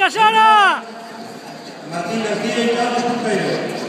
¡Venga, Sara! Martín García y Carlos.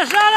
Cezary!